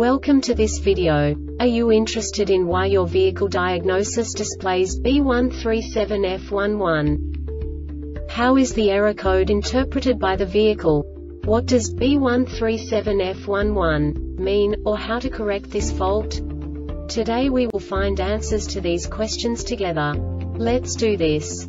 Welcome to this video. Are you interested in why your vehicle diagnosis displays B137F11? How is the error code interpreted by the vehicle? What does B137F11 mean, or how to correct this fault? Today we will find answers to these questions together. Let's do this.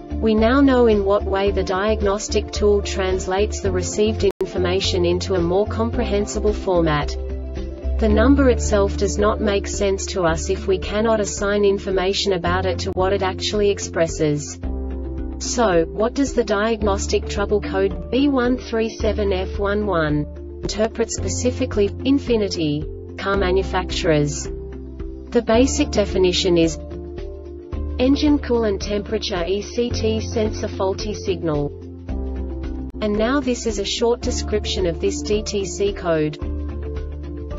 We now know in what way the diagnostic tool translates the received information into a more comprehensible format. The number itself does not make sense to us if we cannot assign information about it to what it actually expresses. So, what does the diagnostic trouble code B137F11 interpret specifically, infinity, car manufacturers? The basic definition is, Engine coolant temperature ECT sensor faulty signal. And now this is a short description of this DTC code.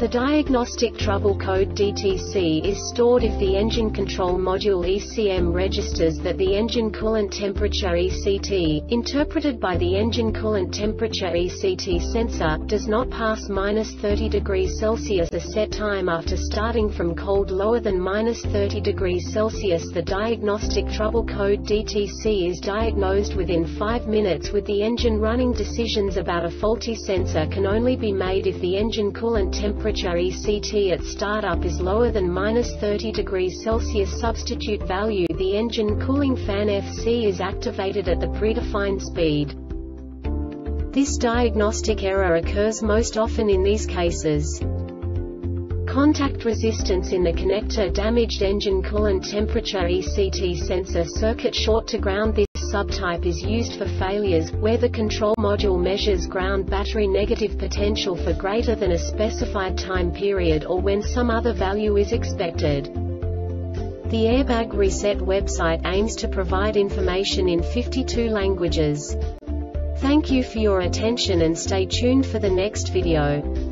The diagnostic trouble code DTC is stored if the engine control module ECM registers that the engine coolant temperature ECT, interpreted by the engine coolant temperature ECT sensor, does not pass minus 30 degrees Celsius a set time after starting from cold lower than minus 30 degrees Celsius. The diagnostic trouble code DTC is diagnosed within 5 minutes with the engine running. Decisions about a faulty sensor can only be made if the engine coolant temperature temperature ECT at startup is lower than minus 30 degrees Celsius substitute value the engine cooling fan FC is activated at the predefined speed. This diagnostic error occurs most often in these cases. Contact resistance in the connector damaged engine coolant temperature ECT sensor circuit short to ground subtype is used for failures, where the control module measures ground battery negative potential for greater than a specified time period or when some other value is expected. The Airbag Reset website aims to provide information in 52 languages. Thank you for your attention and stay tuned for the next video.